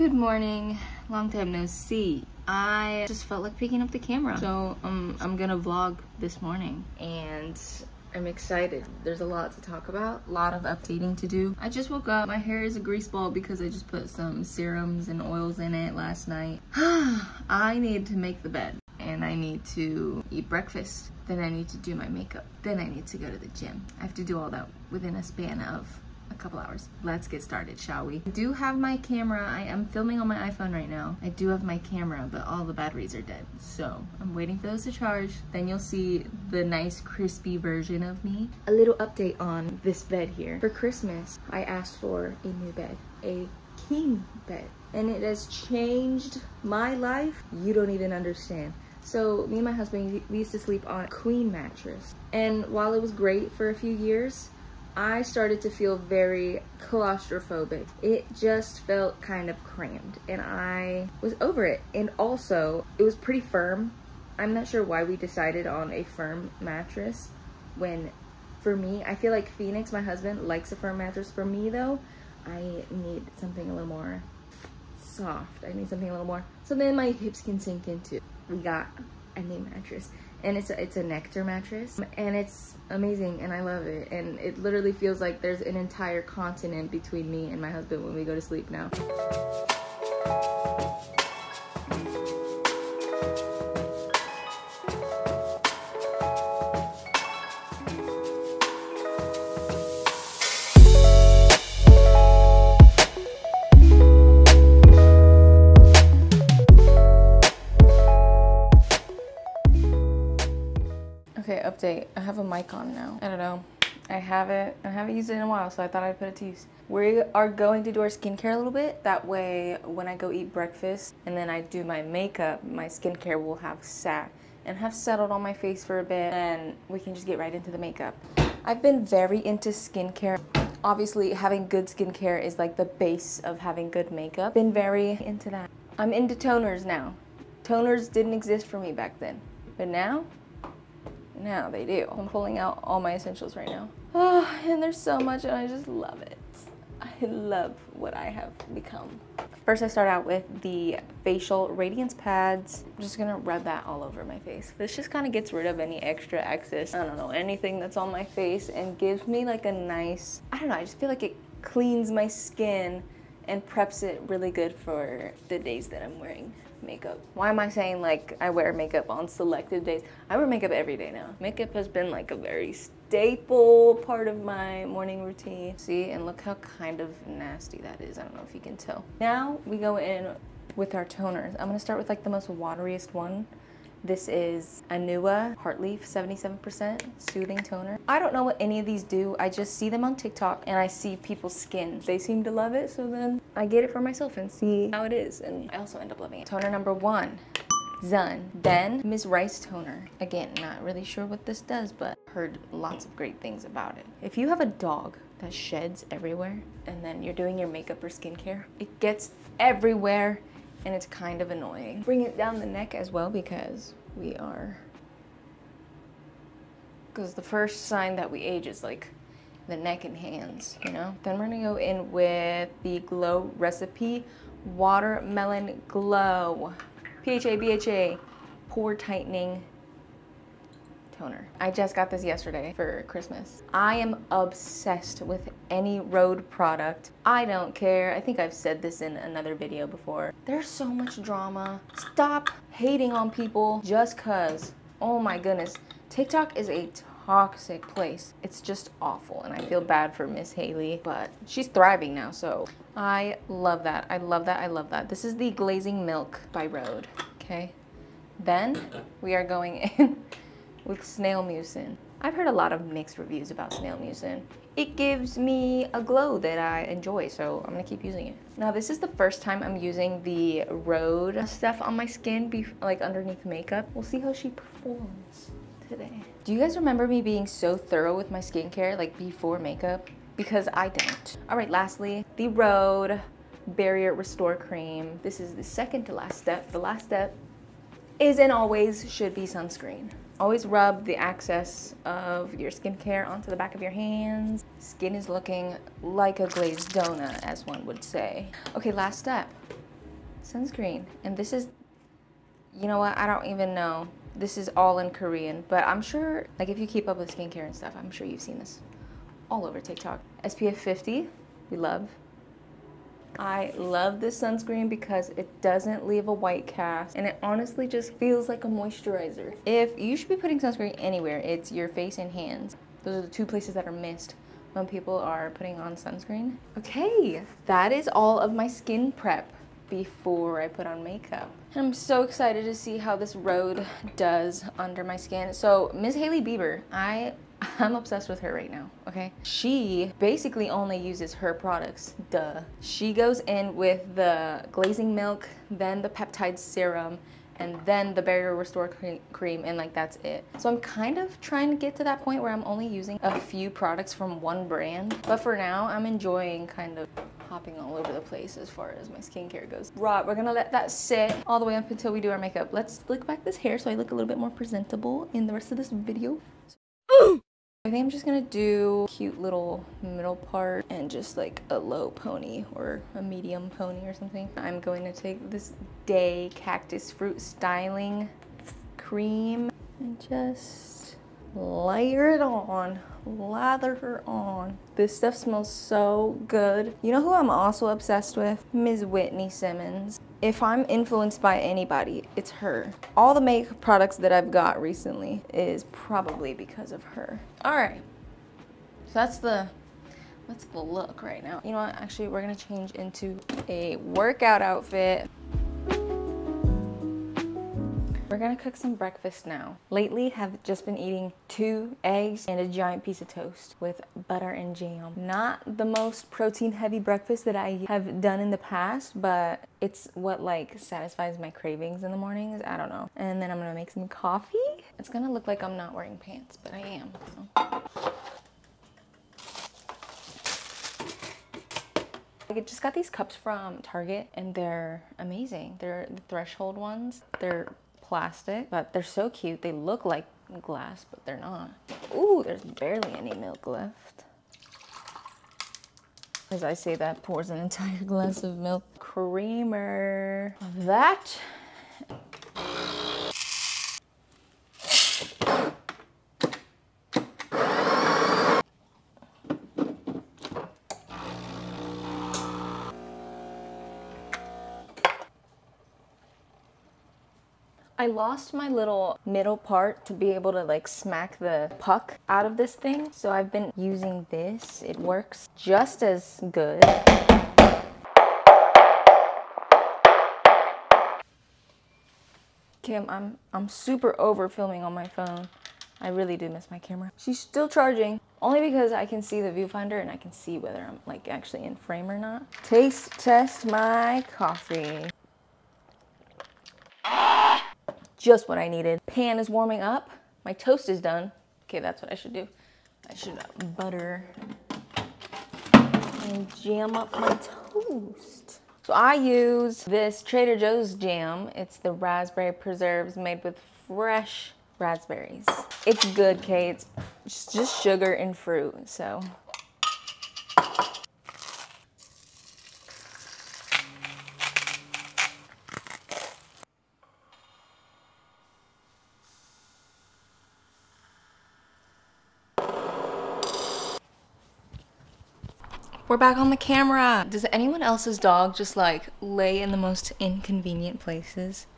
Good morning. Long time no see. I just felt like picking up the camera. So um, I'm gonna vlog this morning and I'm excited. There's a lot to talk about, a lot of updating to do. I just woke up. My hair is a grease ball because I just put some serums and oils in it last night. I need to make the bed and I need to eat breakfast. Then I need to do my makeup. Then I need to go to the gym. I have to do all that within a span of a couple hours. Let's get started, shall we? I do have my camera. I am filming on my iPhone right now. I do have my camera, but all the batteries are dead. So I'm waiting for those to charge. Then you'll see the nice crispy version of me. A little update on this bed here. For Christmas, I asked for a new bed, a king bed. And it has changed my life. You don't even understand. So me and my husband, we used to sleep on a queen mattress. And while it was great for a few years, I started to feel very claustrophobic. It just felt kind of crammed and I was over it. And also, it was pretty firm. I'm not sure why we decided on a firm mattress when for me, I feel like Phoenix, my husband, likes a firm mattress. For me though, I need something a little more soft. I need something a little more, so something my hips can sink into. We got a new mattress and it's a, it's a nectar mattress and it's amazing and I love it and it literally feels like there's an entire continent between me and my husband when we go to sleep now. Update. I have a mic on now. I don't know. I haven't I haven't used it in a while, so I thought I'd put it to use. We are going to do our skincare a little bit. That way, when I go eat breakfast and then I do my makeup, my skincare will have sat and have settled on my face for a bit, and we can just get right into the makeup. I've been very into skincare. Obviously, having good skincare is like the base of having good makeup. Been very into that. I'm into toners now. Toners didn't exist for me back then, but now now they do. I'm pulling out all my essentials right now. Oh, and there's so much and I just love it. I love what I have become. First I start out with the facial radiance pads. I'm just gonna rub that all over my face. This just kind of gets rid of any extra excess, I don't know, anything that's on my face and gives me like a nice, I don't know, I just feel like it cleans my skin and preps it really good for the days that I'm wearing makeup. Why am I saying like I wear makeup on selected days? I wear makeup every day now. Makeup has been like a very staple part of my morning routine. See, and look how kind of nasty that is. I don't know if you can tell. Now we go in with our toners. I'm gonna start with like the most wateriest one. This is Anua Heartleaf 77% Soothing Toner. I don't know what any of these do. I just see them on TikTok and I see people's skin. They seem to love it, so then I get it for myself and see how it is. And I also end up loving it. Toner number one. Zun. Then Miss Rice Toner. Again, not really sure what this does, but heard lots of great things about it. If you have a dog that sheds everywhere and then you're doing your makeup or skincare, it gets everywhere and it's kind of annoying. Bring it down the neck as well because we are, because the first sign that we age is like the neck and hands, you know? Then we're gonna go in with the Glow Recipe Watermelon Glow. PHA, BHA, Pore Tightening toner. I just got this yesterday for Christmas. I am obsessed with any Rhode product. I don't care. I think I've said this in another video before. There's so much drama. Stop hating on people just cause. Oh my goodness. TikTok is a toxic place. It's just awful and I feel bad for Miss Hailey, but she's thriving now, so I love that. I love that. I love that. This is the Glazing Milk by Rhode, okay? Then we are going in with snail mucin. I've heard a lot of mixed reviews about snail mucin. It gives me a glow that I enjoy, so I'm gonna keep using it. Now this is the first time I'm using the Rhode stuff on my skin, like underneath makeup. We'll see how she performs today. Do you guys remember me being so thorough with my skincare, like before makeup? Because I don't. All right, lastly, the Rhode Barrier Restore Cream. This is the second to last step. The last step is and always should be sunscreen. Always rub the excess of your skincare onto the back of your hands. Skin is looking like a glazed donut, as one would say. Okay, last step. sunscreen. And this is, you know what, I don't even know. This is all in Korean, but I'm sure, like if you keep up with skincare and stuff, I'm sure you've seen this all over TikTok. SPF 50, we love. I love this sunscreen because it doesn't leave a white cast and it honestly just feels like a moisturizer. If you should be putting sunscreen anywhere, it's your face and hands. Those are the two places that are missed when people are putting on sunscreen. Okay, that is all of my skin prep before I put on makeup. And I'm so excited to see how this Rhode does under my skin. So Miss Hailey Bieber, I I'm obsessed with her right now, okay? She basically only uses her products, duh. She goes in with the glazing milk, then the peptide serum, and then the barrier restore cream and like that's it. So I'm kind of trying to get to that point where I'm only using a few products from one brand. But for now, I'm enjoying kind of hopping all over the place as far as my skincare goes. Right, we're gonna let that sit all the way up until we do our makeup. Let's slick back this hair so I look a little bit more presentable in the rest of this video. I think I'm just gonna do cute little middle part and just like a low pony or a medium pony or something. I'm going to take this Day Cactus Fruit Styling Cream and just layer it on, lather her on. This stuff smells so good. You know who I'm also obsessed with? Ms. Whitney Simmons if I'm influenced by anybody, it's her. All the makeup products that I've got recently is probably because of her. All right, so that's the that's the look right now. You know what? Actually, we're gonna change into a workout outfit. We're gonna cook some breakfast now. Lately have just been eating two eggs and a giant piece of toast with butter and jam. Not the most protein heavy breakfast that I have done in the past, but it's what like satisfies my cravings in the mornings. I don't know. And then I'm gonna make some coffee. It's gonna look like I'm not wearing pants, but I am. So. I just got these cups from Target and they're amazing. They're the threshold ones. They're plastic, but they're so cute. They look like glass, but they're not. Ooh, there's barely any milk left. As I say that, pours an entire glass of milk. Creamer. That I lost my little middle part to be able to like smack the puck out of this thing. So I've been using this. It works just as good. Kim, I'm, I'm super over filming on my phone. I really do miss my camera. She's still charging, only because I can see the viewfinder and I can see whether I'm like actually in frame or not. Taste test my coffee just what I needed. Pan is warming up. My toast is done. Okay, that's what I should do. I should uh, butter and jam up my toast. So I use this Trader Joe's jam. It's the raspberry preserves made with fresh raspberries. It's good, Kate. It's just sugar and fruit, so We're back on the camera. Does anyone else's dog just like lay in the most inconvenient places?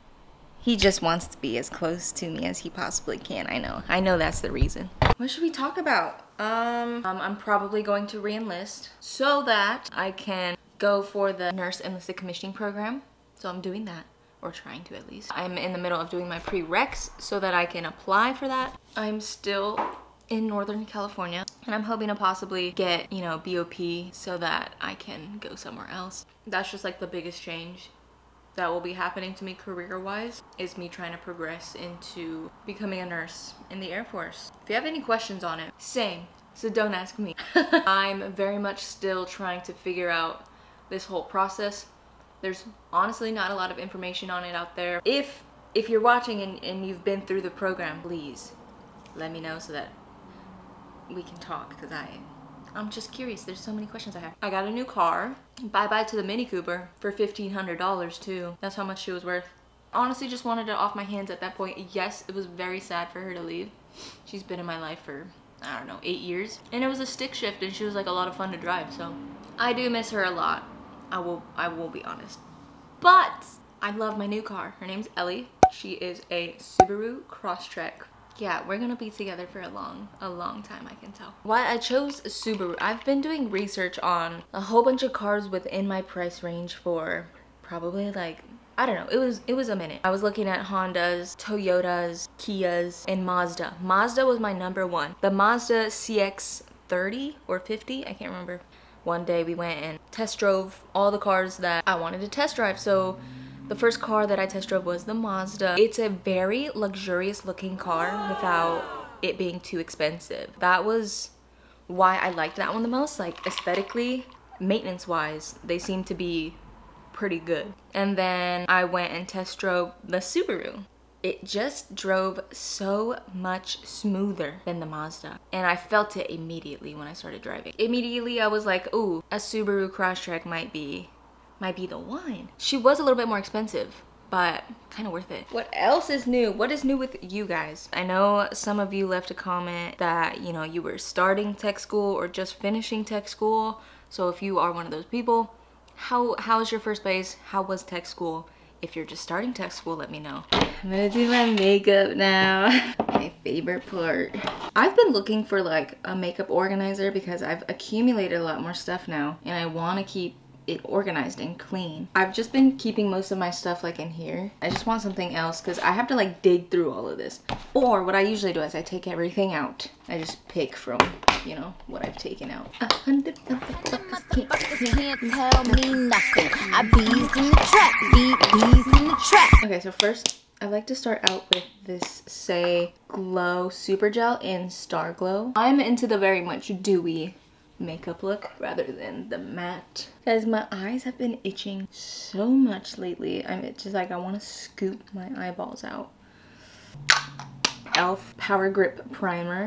He just wants to be as close to me as he possibly can. I know. I know that's the reason. What should we talk about? Um, um I'm probably going to reenlist so that I can go for the nurse enlisted commissioning program. So I'm doing that or trying to at least. I'm in the middle of doing my prereqs so that I can apply for that. I'm still in Northern California and I'm hoping to possibly get, you know, BOP so that I can go somewhere else. That's just like the biggest change that will be happening to me career-wise is me trying to progress into becoming a nurse in the Air Force. If you have any questions on it, same, so don't ask me. I'm very much still trying to figure out this whole process. There's honestly not a lot of information on it out there. If if you're watching and, and you've been through the program, please let me know so that we can talk because I I'm just curious. There's so many questions I have. I got a new car. Bye-bye to the Mini Cooper for $1,500 too. That's how much she was worth. Honestly, just wanted it off my hands at that point. Yes, it was very sad for her to leave. She's been in my life for, I don't know, eight years. And it was a stick shift and she was like a lot of fun to drive. So I do miss her a lot. I will, I will be honest. But I love my new car. Her name's Ellie. She is a Subaru Crosstrek. Yeah, we're gonna be together for a long, a long time, I can tell. Why I chose Subaru, I've been doing research on a whole bunch of cars within my price range for probably like I don't know, it was it was a minute. I was looking at Hondas, Toyotas, Kias, and Mazda. Mazda was my number one. The Mazda CX-30 or 50, I can't remember. One day we went and test drove all the cars that I wanted to test drive. So the first car that I test drove was the Mazda. It's a very luxurious looking car without it being too expensive. That was why I liked that one the most. Like aesthetically, maintenance wise, they seem to be pretty good. And then I went and test drove the Subaru. It just drove so much smoother than the Mazda. And I felt it immediately when I started driving. Immediately I was like, ooh, a Subaru Crosstrek might be, might be the one. She was a little bit more expensive, but kind of worth it. What else is new? What is new with you guys? I know some of you left a comment that, you know, you were starting tech school or just finishing tech school. So if you are one of those people, how how's your first base? How was tech school? If you're just starting tech school, let me know. I'm gonna do my makeup now. my favorite part. I've been looking for like a makeup organizer because I've accumulated a lot more stuff now and I wanna keep it organized and clean. I've just been keeping most of my stuff like in here. I just want something else because I have to like dig through all of this. Or what I usually do is I take everything out. I just pick from, you know, what I've taken out. A hundred motherfuckers can't tell me nothing. I bees in the trap, bees in the trap. Okay, so first I like to start out with this Saie Glow Super Gel in Star Glow. I'm into the very much dewy makeup look rather than the matte. Guys, my eyes have been itching so much lately. I'm it's just like, I want to scoop my eyeballs out. e.l.f. Power Grip Primer.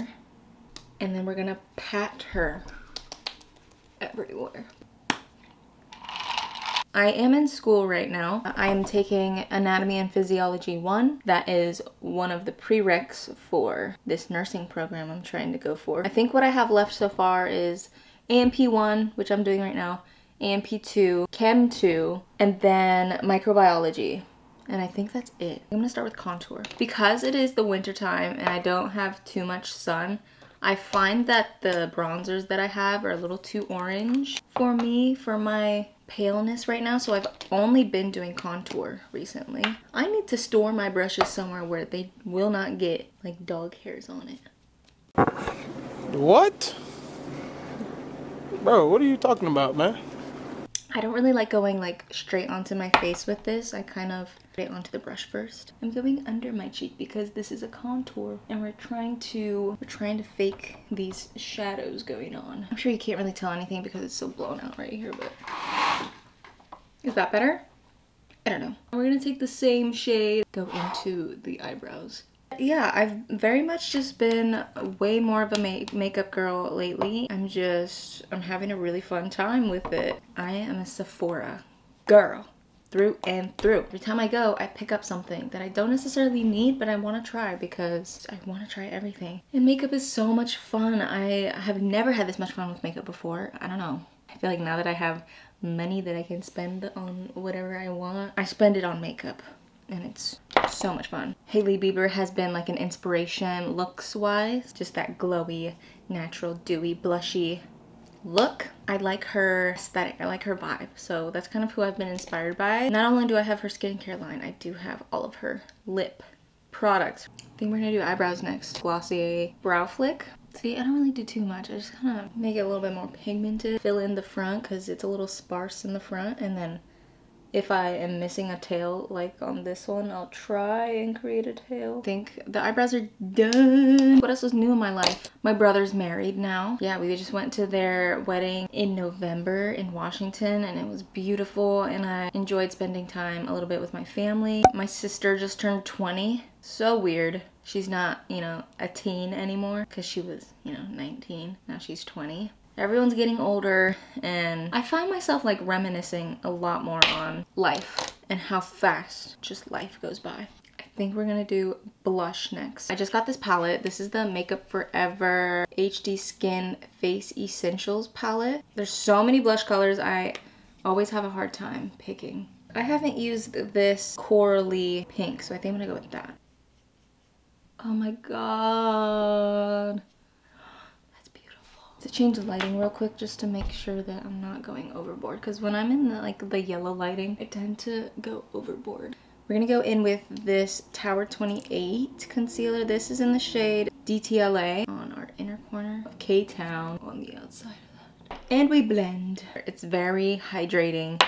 And then we're gonna pat her everywhere. I am in school right now. I am taking Anatomy and Physiology 1. That is one of the prereqs for this nursing program I'm trying to go for. I think what I have left so far is A&P1, which I'm doing right now, A&P2, Chem 2, and then microbiology. And I think that's it. I'm gonna start with contour. Because it is the winter time and I don't have too much sun, I find that the bronzers that I have are a little too orange for me, for my paleness right now, so I've only been doing contour recently. I need to store my brushes somewhere where they will not get like dog hairs on it. What? Bro, what are you talking about, man? I don't really like going like straight onto my face with this. I kind of put it onto the brush first. I'm going under my cheek because this is a contour and we're trying to we're trying to fake these shadows going on. I'm sure you can't really tell anything because it's so blown out right here, but is that better? I don't know. We're gonna take the same shade, go into the eyebrows yeah, I've very much just been way more of a make makeup girl lately. I'm just, I'm having a really fun time with it. I am a Sephora girl through and through. Every time I go, I pick up something that I don't necessarily need, but I want to try because I want to try everything. And makeup is so much fun. I have never had this much fun with makeup before. I don't know. I feel like now that I have money that I can spend on whatever I want, I spend it on makeup and it's so much fun. Hailey Bieber has been like an inspiration looks wise, just that glowy, natural, dewy, blushy look. I like her aesthetic, I like her vibe. So that's kind of who I've been inspired by. Not only do I have her skincare line, I do have all of her lip products. I think we're gonna do eyebrows next. Glossier Brow Flick. See, I don't really do too much. I just kind of make it a little bit more pigmented. Fill in the front because it's a little sparse in the front and then if I am missing a tail like on this one, I'll try and create a tail. I think the eyebrows are done. What else is new in my life? My brother's married now. Yeah, we just went to their wedding in November in Washington and it was beautiful and I enjoyed spending time a little bit with my family. My sister just turned 20. So weird. She's not, you know, a teen anymore because she was, you know, 19. Now she's 20 Everyone's getting older and I find myself like reminiscing a lot more on life and how fast just life goes by. I think we're gonna do blush next. I just got this palette. This is the Makeup Forever HD Skin Face Essentials palette. There's so many blush colors. I always have a hard time picking. I haven't used this corally pink, so I think I'm gonna go with that. Oh my god. To change the lighting real quick just to make sure that I'm not going overboard. Because when I'm in the, like the yellow lighting, I tend to go overboard. We're gonna go in with this Tower 28 concealer. This is in the shade DTLA on our inner corner of K-Town on the outside of that. And we blend. It's very hydrating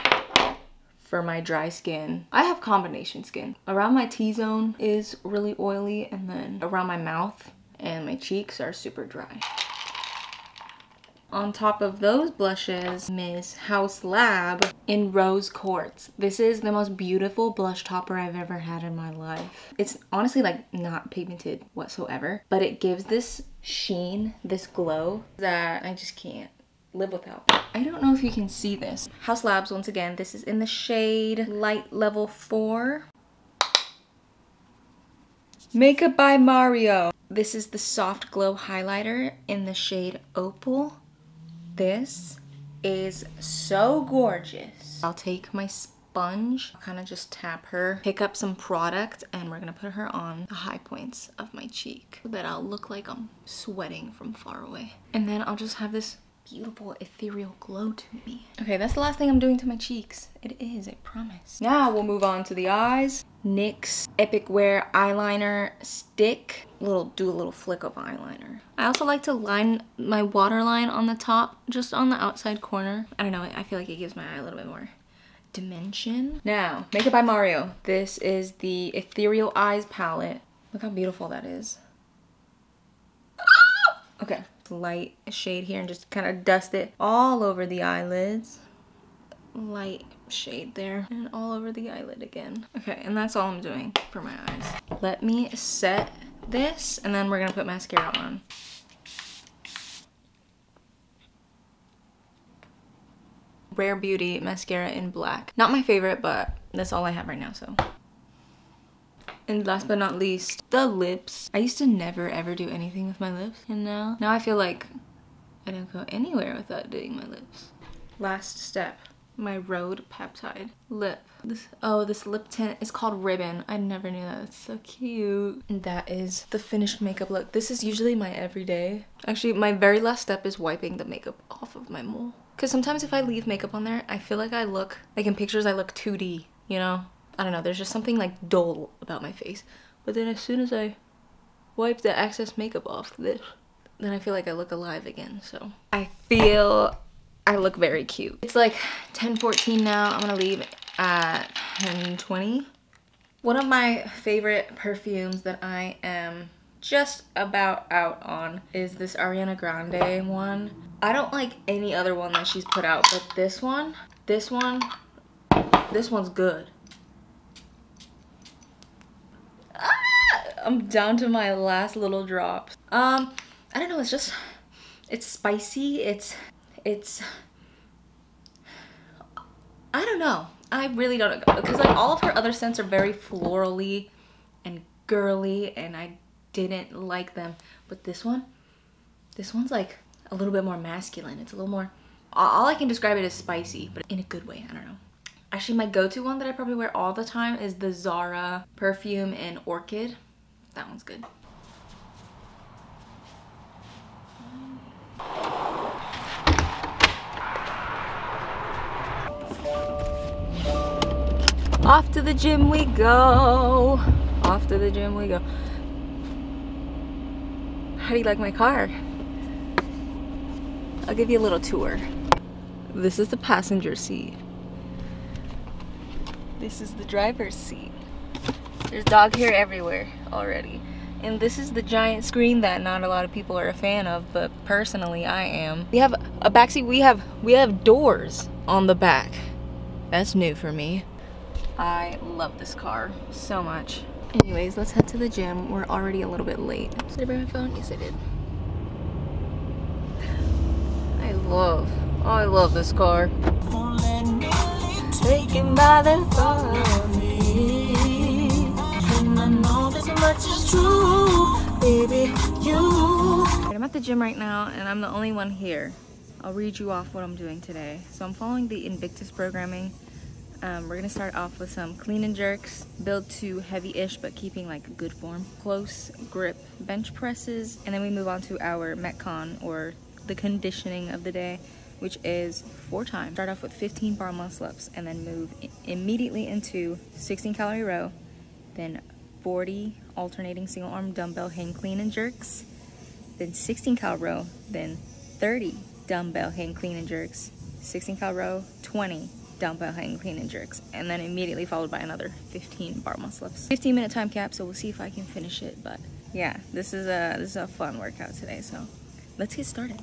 for my dry skin. I have combination skin. Around my T-zone is really oily and then around my mouth and my cheeks are super dry. On top of those blushes, Miss Haus Lab in Rose Quartz. This is the most beautiful blush topper I've ever had in my life. It's honestly like not pigmented whatsoever, but it gives this sheen, this glow that I just can't live without. I don't know if you can see this. Haus Labs, once again, this is in the shade Light Level 4. Makeup by Mario. This is the Soft Glow Highlighter in the shade Opal. This is so gorgeous. I'll take my sponge, kind of just tap her, pick up some product, and we're gonna put her on the high points of my cheek so that I'll look like I'm sweating from far away. And then I'll just have this beautiful ethereal glow to me. Okay, that's the last thing I'm doing to my cheeks. It is, I promise. Now we'll move on to the eyes. NYX Epic Wear eyeliner stick. Little do a little flick of eyeliner. I also like to line my waterline on the top, just on the outside corner. I don't know, I feel like it gives my eye a little bit more dimension. Now, Makeup by Mario. This is the Ethereal Eyes palette. Look how beautiful that is. Ah! Okay, light shade here and just kind of dust it all over the eyelids. Light shade there and all over the eyelid again. Okay, and that's all I'm doing for my eyes. Let me set this and then we're gonna put mascara on. Rare Beauty mascara in black. Not my favorite, but that's all I have right now, so. And last but not least, the lips. I used to never ever do anything with my lips, and now, now I feel like I don't go anywhere without doing my lips. Last step, my Rhode Peptide lip. This oh, this lip tint is called Ribbon. I never knew that. It's so cute. And that is the finished makeup look. This is usually my everyday. Actually, my very last step is wiping the makeup off of my mole. Because sometimes if I leave makeup on there, I feel like I look, like in pictures I look 2D, you know? I don't know, there's just something like dull about my face. But then as soon as I wipe the excess makeup off this, then I feel like I look alive again, so. I feel I look very cute. It's like 10:14 now, I'm gonna leave at 10:20. One of my favorite perfumes that I am just about out on is this Ariana Grande one. I don't like any other one that she's put out, but this one, this one, this one's good. I'm down to my last little drops. Um, I don't know, it's just, it's spicy, it's, it's, I don't know. I really don't know, because like all of her other scents are very florally and girly, and I didn't like them. But this one, this one's like a little bit more masculine. It's a little more, all I can describe it as spicy, but in a good way, I don't know. Actually, my go-to one that I probably wear all the time is the Zara perfume in Orchid. That one's good. Off to the gym we go. Off to the gym we go. How do you like my car? I'll give you a little tour. This is the passenger seat. This is the driver's seat. There's dog hair everywhere already. And this is the giant screen that not a lot of people are a fan of, but personally I am. We have a backseat, we have we have doors on the back. That's new for me. I love this car so much. Anyways, let's head to the gym. We're already a little bit late. Did I bring my phone? Yes, I did. I love, oh, I love this car. Much is true, baby, you. I'm at the gym right now and I'm the only one here. I'll read you off what I'm doing today. So I'm following the Invictus programming. Um, we're gonna start off with some clean and jerks, build to heavy-ish but keeping like good form, close grip bench presses, and then we move on to our Metcon or the conditioning of the day, which is four times. Start off with 15 bar muscle ups and then move immediately into 16 calorie row, then 40 alternating single arm dumbbell hang clean and jerks, then 16 cal row, then 30 dumbbell hang clean and jerks, 16 cal row, 20 dumbbell hang clean and jerks and then immediately followed by another 15 bar muscle ups. 15 minute time cap so we'll see if i can finish it but yeah this is a this is a fun workout today so let's get started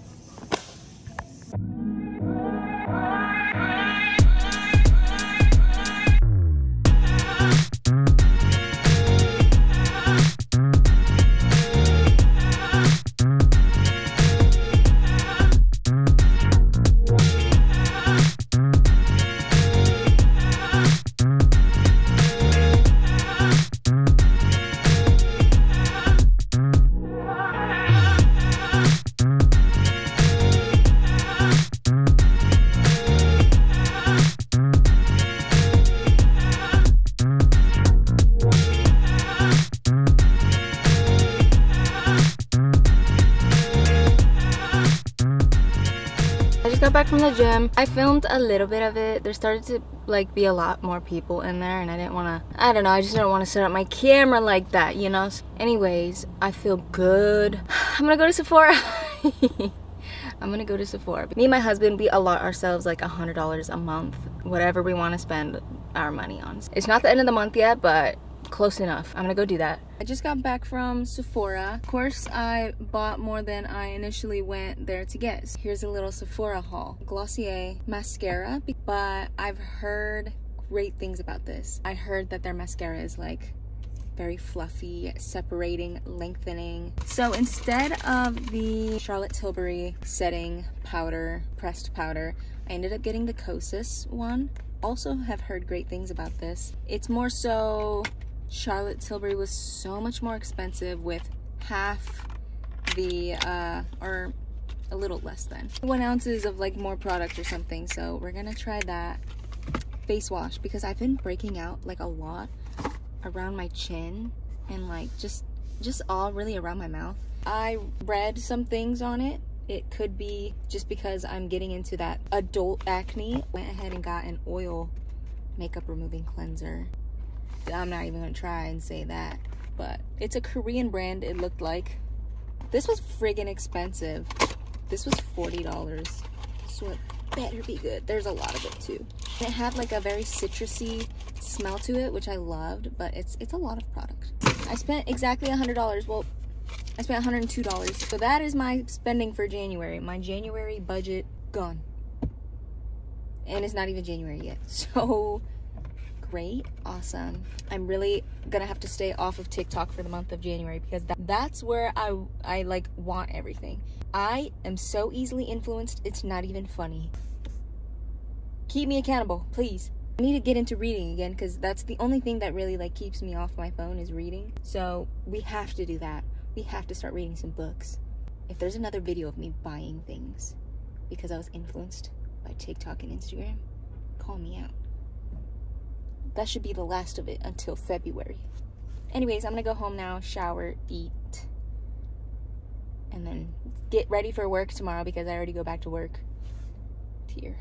the gym. I filmed a little bit of it. There started to like be a lot more people in there and I didn't want to, I don't know, I just didn't want to set up my camera like that, you know? Anyways, I feel good. I'm gonna go to Sephora. I'm gonna go to Sephora. Me and my husband, we allot ourselves like a $100 a month, whatever we want to spend our money on. It's not the end of the month yet, but close enough. I'm gonna go do that. I just got back from Sephora. Of course, I bought more than I initially went there to get. Here's a little Sephora haul. Glossier mascara, but I've heard great things about this. I heard that their mascara is like very fluffy, separating, lengthening. So instead of the Charlotte Tilbury setting powder, pressed powder, I ended up getting the Kosas one. Also have heard great things about this. It's more so Charlotte Tilbury was so much more expensive with half the, uh, or a little less than. One ounces of like more product or something. So we're gonna try that face wash because I've been breaking out like a lot around my chin and like just, just all really around my mouth. I read some things on it. It could be just because I'm getting into that adult acne. Went ahead and got an oil makeup removing cleanser I'm not even gonna try and say that. But it's a Korean brand, it looked like. This was friggin' expensive. This was $40. So it better be good. There's a lot of it too. it had like a very citrusy smell to it, which I loved, but it's it's a lot of product. I spent exactly $100. Well, I spent $102. So that is my spending for January. My January budget gone. And it's not even January yet. So great, awesome. I'm really gonna have to stay off of TikTok for the month of January because that, that's where I, I like want everything. I am so easily influenced, it's not even funny. Keep me accountable, please. I need to get into reading again because that's the only thing that really like keeps me off my phone is reading. So we have to do that. We have to start reading some books. If there's another video of me buying things because I was influenced by TikTok and Instagram, call me out that should be the last of it until February. Anyways, I'm gonna go home now, shower, eat, and then get ready for work tomorrow because I already go back to work here.